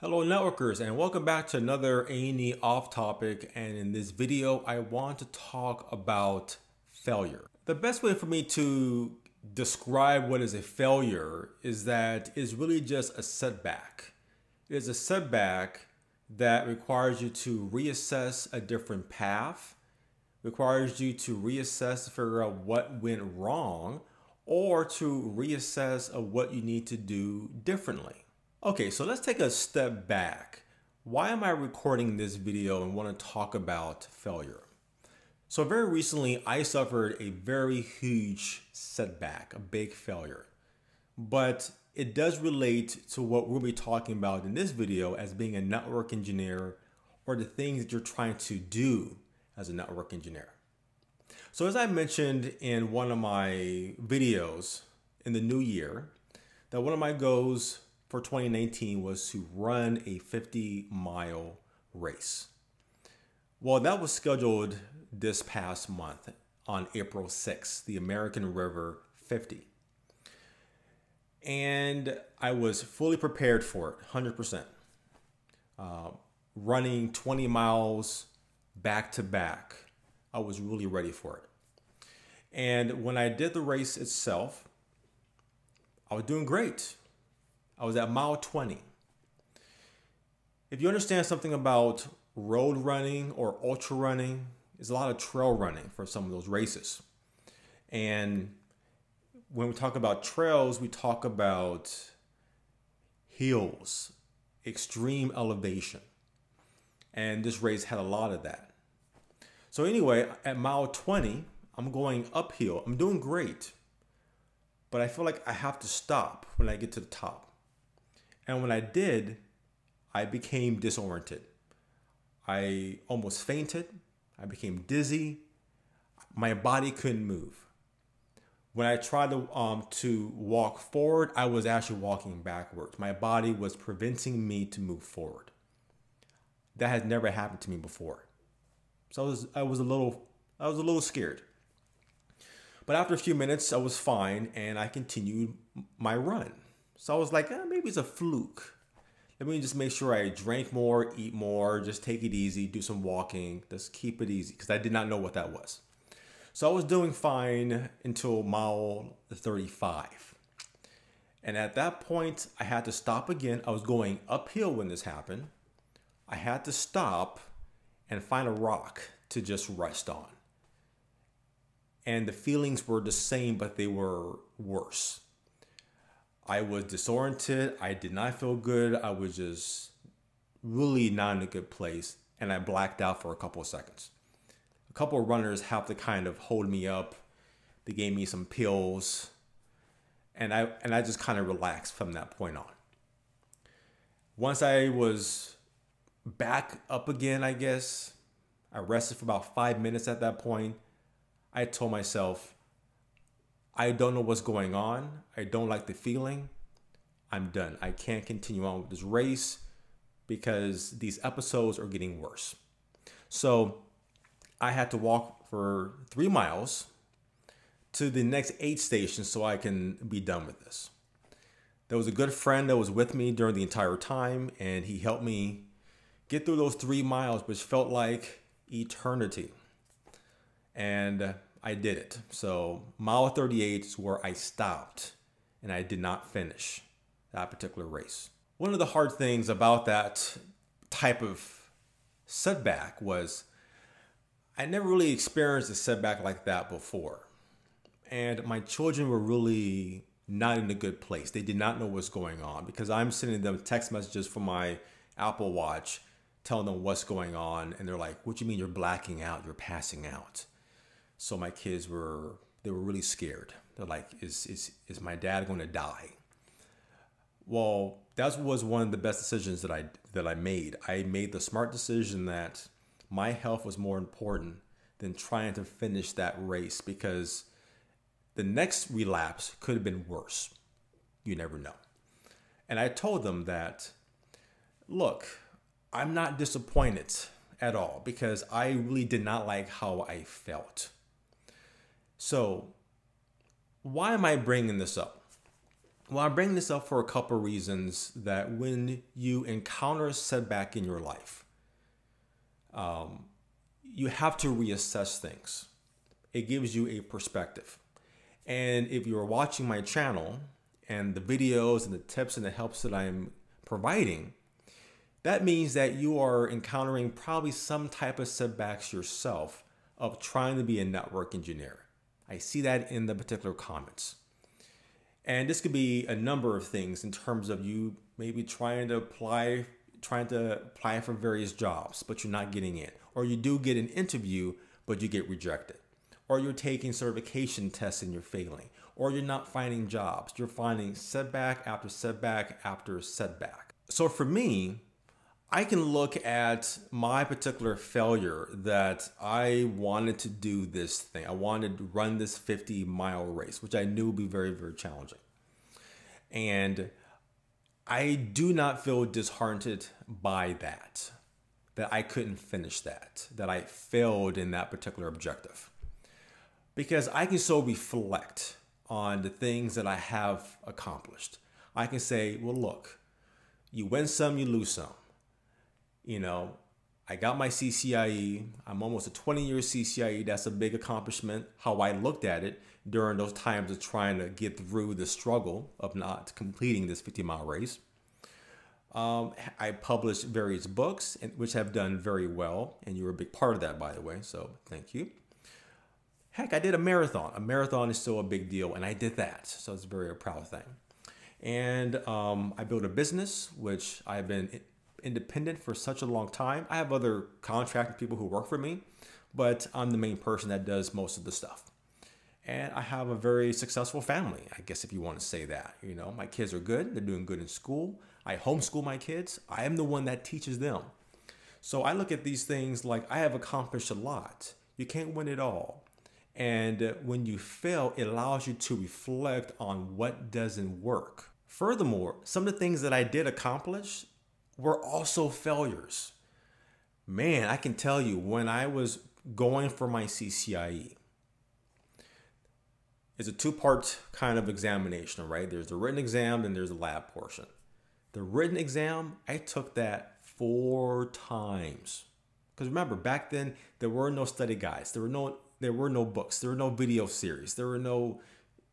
Hello networkers and welcome back to another ANE off topic and in this video I want to talk about failure. The best way for me to describe what is a failure is that it's really just a setback. It is a setback that requires you to reassess a different path, requires you to reassess to figure out what went wrong or to reassess of what you need to do differently. Okay, so let's take a step back. Why am I recording this video and want to talk about failure? So very recently, I suffered a very huge setback, a big failure. But it does relate to what we'll be talking about in this video as being a network engineer or the things that you're trying to do as a network engineer. So as I mentioned in one of my videos in the new year, that one of my goals for 2019 was to run a 50 mile race. Well, that was scheduled this past month on April 6th, the American River 50. And I was fully prepared for it, 100%. Uh, running 20 miles back to back, I was really ready for it. And when I did the race itself, I was doing great. I was at mile 20. If you understand something about road running or ultra running, there's a lot of trail running for some of those races. And when we talk about trails, we talk about hills, extreme elevation. And this race had a lot of that. So, anyway, at mile 20, I'm going uphill. I'm doing great. But I feel like I have to stop when I get to the top. And when I did, I became disoriented. I almost fainted. I became dizzy. My body couldn't move. When I tried to, um, to walk forward, I was actually walking backwards. My body was preventing me to move forward. That had never happened to me before. So I was, I was a little, I was a little scared. But after a few minutes, I was fine and I continued my run. So I was like, eh, maybe it's a fluke. Let me just make sure I drink more, eat more, just take it easy, do some walking, just keep it easy because I did not know what that was. So I was doing fine until mile 35. And at that point, I had to stop again. I was going uphill when this happened. I had to stop and find a rock to just rest on. And the feelings were the same, but they were worse. I was disoriented. I did not feel good. I was just really not in a good place. And I blacked out for a couple of seconds. A couple of runners have to kind of hold me up. They gave me some pills. And I and I just kind of relaxed from that point on. Once I was back up again, I guess, I rested for about five minutes at that point. I told myself, I don't know what's going on. I don't like the feeling. I'm done. I can't continue on with this race because these episodes are getting worse. So I had to walk for three miles to the next aid station so I can be done with this. There was a good friend that was with me during the entire time, and he helped me get through those three miles, which felt like eternity. And I did it. So mile 38 is where I stopped and I did not finish that particular race. One of the hard things about that type of setback was I never really experienced a setback like that before. And my children were really not in a good place. They did not know what's going on because I'm sending them text messages from my Apple Watch telling them what's going on. And they're like, What do you mean you're blacking out? You're passing out. So my kids were they were really scared. They're like, is is is my dad going to die? Well, that was one of the best decisions that I that I made. I made the smart decision that my health was more important than trying to finish that race because the next relapse could have been worse. You never know. And I told them that, look, I'm not disappointed at all because I really did not like how I felt. So, why am I bringing this up? Well, I bring this up for a couple reasons that when you encounter a setback in your life, um, you have to reassess things. It gives you a perspective. And if you're watching my channel and the videos and the tips and the helps that I'm providing, that means that you are encountering probably some type of setbacks yourself of trying to be a network engineer. I see that in the particular comments. And this could be a number of things in terms of you maybe trying to apply trying to apply for various jobs, but you're not getting in. Or you do get an interview, but you get rejected. Or you're taking certification tests and you're failing. Or you're not finding jobs. You're finding setback after setback after setback. So for me, I can look at my particular failure that I wanted to do this thing. I wanted to run this 50 mile race, which I knew would be very, very challenging. And I do not feel disheartened by that, that I couldn't finish that, that I failed in that particular objective. Because I can so reflect on the things that I have accomplished. I can say, well, look, you win some, you lose some you know, I got my CCIE. I'm almost a 20 year CCIE. That's a big accomplishment. How I looked at it during those times of trying to get through the struggle of not completing this 50 mile race. Um, I published various books, and which have done very well, and you were a big part of that, by the way. So thank you. Heck, I did a marathon. A marathon is still a big deal, and I did that. So it's a very proud thing. And um, I built a business, which I've been independent for such a long time. I have other contracted people who work for me, but I'm the main person that does most of the stuff. And I have a very successful family, I guess if you want to say that. You know, my kids are good, they're doing good in school. I homeschool my kids. I am the one that teaches them. So I look at these things like I have accomplished a lot. You can't win it all. And when you fail, it allows you to reflect on what doesn't work. Furthermore, some of the things that I did accomplish were also failures. Man, I can tell you when I was going for my CCIE, it's a two part kind of examination, right? There's the written exam and there's the lab portion. The written exam, I took that four times. Because remember, back then there were no study guides, there were no there were no books, there were no video series, there were no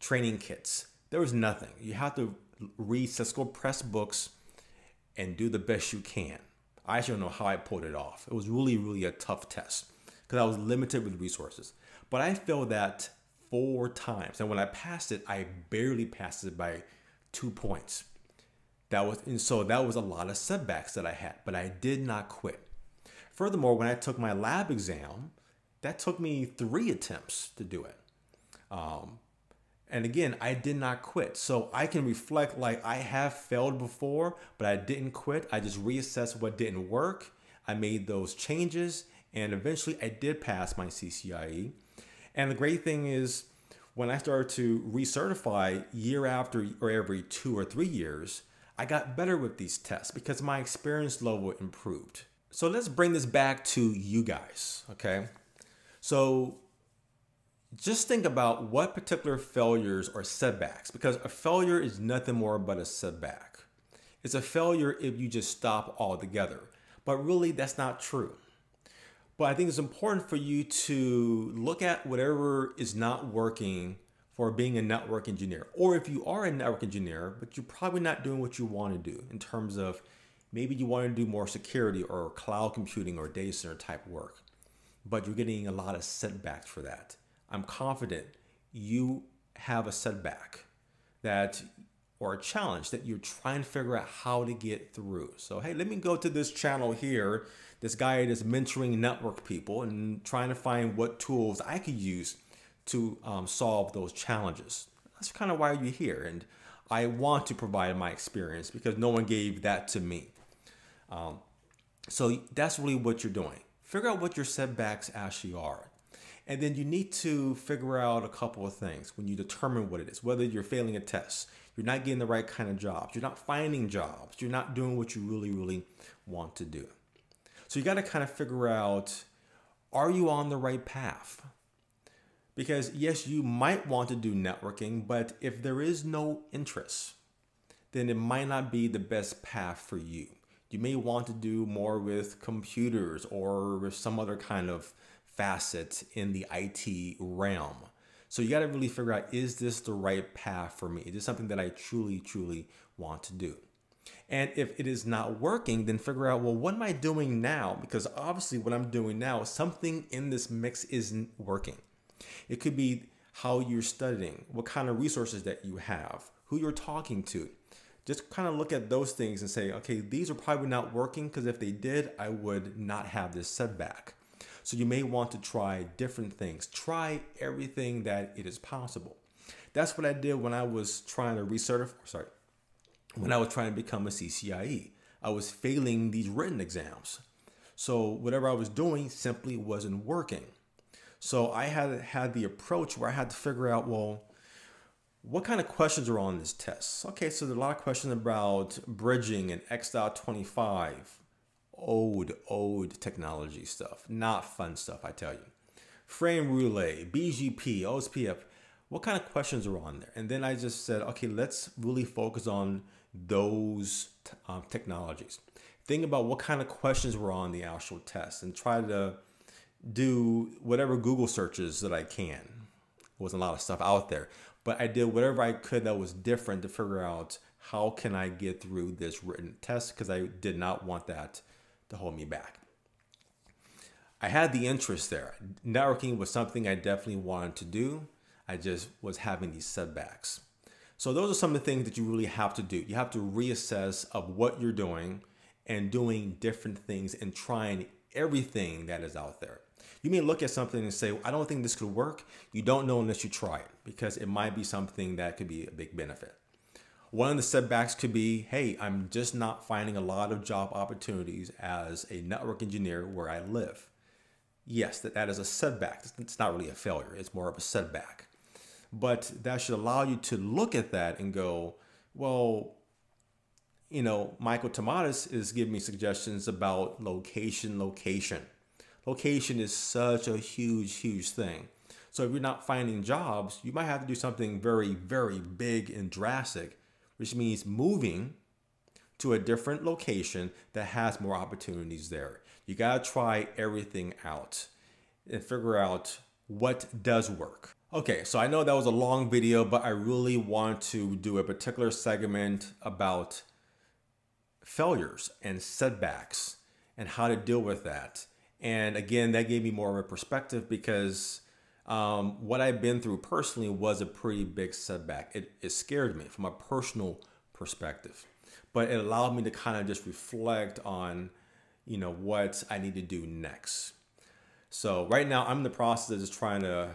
training kits. There was nothing. You had to read Cisco Press books and do the best you can. I actually don't know how I pulled it off. It was really, really a tough test because I was limited with resources. But I failed that four times. And when I passed it, I barely passed it by two points. That was and so that was a lot of setbacks that I had, but I did not quit. Furthermore, when I took my lab exam, that took me three attempts to do it. Um, and again, I did not quit. So I can reflect like I have failed before, but I didn't quit. I just reassessed what didn't work. I made those changes and eventually I did pass my CCIE. And the great thing is when I started to recertify year after or every two or three years, I got better with these tests because my experience level improved. So let's bring this back to you guys, okay? So just think about what particular failures or setbacks, because a failure is nothing more but a setback. It's a failure if you just stop altogether, but really that's not true. But I think it's important for you to look at whatever is not working for being a network engineer, or if you are a network engineer, but you're probably not doing what you want to do in terms of maybe you want to do more security or cloud computing or data center type work, but you're getting a lot of setbacks for that I'm confident you have a setback that or a challenge that you're trying to figure out how to get through. So, hey, let me go to this channel here. This guy is mentoring network people and trying to find what tools I could use to um, solve those challenges. That's kind of why you're here. And I want to provide my experience because no one gave that to me. Um, so that's really what you're doing. Figure out what your setbacks actually are. And then you need to figure out a couple of things when you determine what it is, whether you're failing a test, you're not getting the right kind of jobs, you're not finding jobs, you're not doing what you really, really want to do. So you got to kind of figure out are you on the right path? Because yes, you might want to do networking, but if there is no interest, then it might not be the best path for you. You may want to do more with computers or with some other kind of facet in the IT realm. So you got to really figure out is this the right path for me? Is this something that I truly, truly want to do? And if it is not working, then figure out, well, what am I doing now? Because obviously, what I'm doing now, something in this mix isn't working. It could be how you're studying, what kind of resources that you have, who you're talking to. Just kind of look at those things and say, okay, these are probably not working because if they did, I would not have this setback. So you may want to try different things. Try everything that it is possible. That's what I did when I was trying to recertify, sorry, when I was trying to become a CCIE. I was failing these written exams. So whatever I was doing simply wasn't working. So I had had the approach where I had to figure out, well, what kind of questions are on this test? Okay, so there's a lot of questions about bridging and X.25, old, old technology stuff, not fun stuff, I tell you. Frame relay, BGP, OSPF, what kind of questions are on there? And then I just said, okay, let's really focus on those um, technologies. Think about what kind of questions were on the actual test and try to do whatever Google searches that I can. There wasn't a lot of stuff out there, but I did whatever I could that was different to figure out how can I get through this written test because I did not want that to hold me back. I had the interest there. Networking was something I definitely wanted to do. I just was having these setbacks. So those are some of the things that you really have to do. You have to reassess of what you're doing and doing different things and trying everything that is out there. You may look at something and say, I don't think this could work. You don't know unless you try it because it might be something that could be a big benefit. One of the setbacks could be, hey, I'm just not finding a lot of job opportunities as a network engineer where I live. Yes, that, that is a setback. It's not really a failure, it's more of a setback. But that should allow you to look at that and go, well, you know, Michael Tomatis is giving me suggestions about location, location. Location is such a huge, huge thing. So if you're not finding jobs, you might have to do something very, very big and drastic, which means moving to a different location that has more opportunities there. You got to try everything out and figure out what does work. Okay, so I know that was a long video, but I really want to do a particular segment about failures and setbacks and how to deal with that. And again, that gave me more of a perspective because um, what I've been through personally was a pretty big setback. It, it scared me from a personal perspective, but it allowed me to kind of just reflect on, you know, what I need to do next. So right now, I'm in the process of just trying to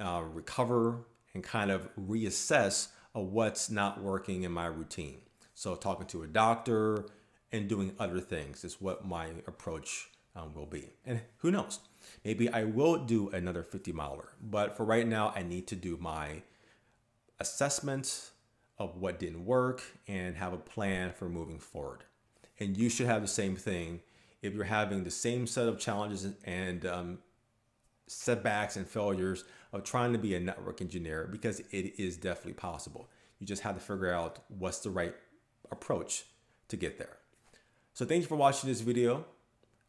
uh, recover and kind of reassess of what's not working in my routine. So talking to a doctor and doing other things is what my approach um, will be. And who knows? Maybe I will do another 50 miler, but for right now, I need to do my assessment of what didn't work and have a plan for moving forward. And you should have the same thing if you're having the same set of challenges and um, setbacks and failures of trying to be a network engineer because it is definitely possible. You just have to figure out what's the right approach to get there. So thank you for watching this video.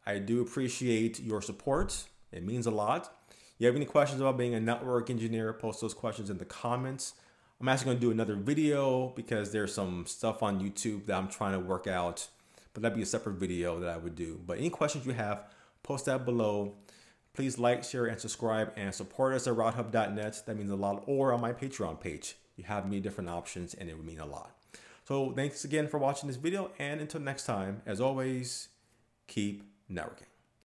I do appreciate your support. It means a lot. You have any questions about being a network engineer, post those questions in the comments. I'm actually going to do another video because there's some stuff on YouTube that I'm trying to work out, but that'd be a separate video that I would do. But any questions you have, post that below. Please like, share, and subscribe and support us at routehub.net. That means a lot. Or on my Patreon page. You have many different options and it would mean a lot. So thanks again for watching this video. And until next time, as always, keep networking.